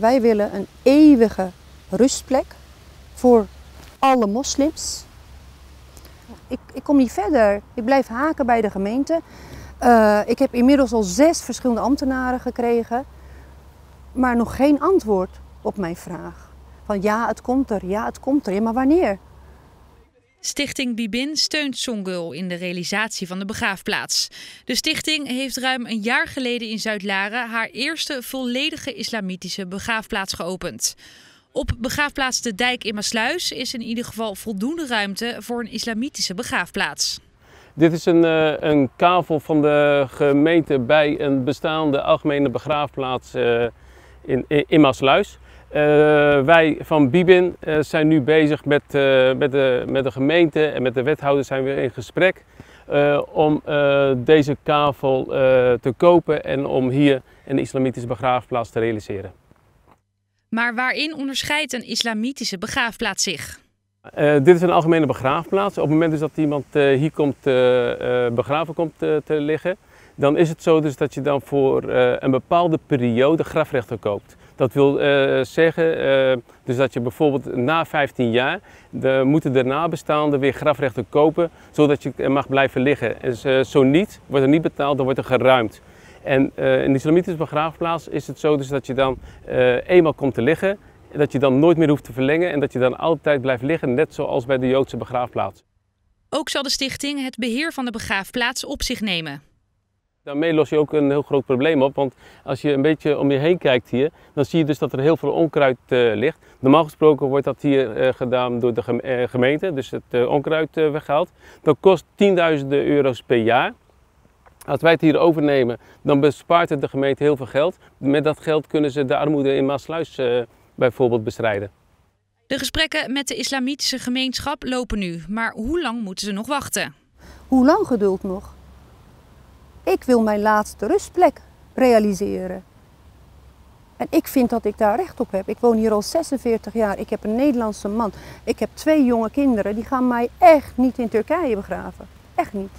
Wij willen een eeuwige rustplek voor alle moslims. Ik, ik kom niet verder. Ik blijf haken bij de gemeente. Uh, ik heb inmiddels al zes verschillende ambtenaren gekregen, maar nog geen antwoord op mijn vraag. Van ja, het komt er, ja, het komt er. Maar wanneer? Stichting Bibin steunt Songul in de realisatie van de begraafplaats. De stichting heeft ruim een jaar geleden in Zuid-Laren haar eerste volledige islamitische begraafplaats geopend. Op begraafplaats De Dijk in Maasluis is in ieder geval voldoende ruimte voor een islamitische begraafplaats. Dit is een, eh, een kavel van de gemeente bij een bestaande algemene begraafplaats eh, in, in Maasluis. Uh, wij van Bibin uh, zijn nu bezig met, uh, met, de, met de gemeente en met de wethouder zijn we in gesprek om deze kavel te kopen en om hier een islamitische begraafplaats te realiseren. Maar waarin onderscheidt een islamitische begraafplaats zich? dit is een algemene begraafplaats. Op het moment dus dat iemand hier komt begraven komt te liggen, dan is het zo dus dat je dan voor een bepaalde periode grafrechten koopt. Dat wil uh, zeggen uh, dus dat je bijvoorbeeld na 15 jaar de, moeten de nabestaanden weer grafrechten kopen, zodat je er mag blijven liggen. En zo niet, wordt er niet betaald, dan wordt er geruimd. En in de islamitische begraafplaats is het zo dus dat je dan eenmaal komt te liggen, dat je dan nooit meer hoeft te verlengen en dat je dan altijd blijft liggen, net zoals bij de Joodse begraafplaats. Ook zal de stichting het beheer van de begraafplaats op zich nemen. Daarmee los je ook een heel groot probleem op, want als je een beetje om je heen kijkt hier, dan zie je dus dat er heel veel onkruid uh, ligt. Normaal gesproken wordt dat hier uh, gedaan door de uh, gemeente, dus het onkruid weggehaald. Dat kost tienduizenden euro's per jaar. Als wij het hier overnemen, dan bespaart het de gemeente heel veel geld. Met dat geld kunnen ze de armoede in Maasluis bijvoorbeeld bestrijden. De gesprekken met de islamitische gemeenschap lopen nu, maar hoe lang moeten ze nog wachten? Hoe lang geduld nog? Ik wil mijn laatste rustplek realiseren. En ik vind dat ik daar recht op heb. Ik woon hier al 46 jaar. Ik heb een Nederlandse man. Ik heb twee jonge kinderen. Die gaan mij echt niet in Turkije begraven. Echt niet.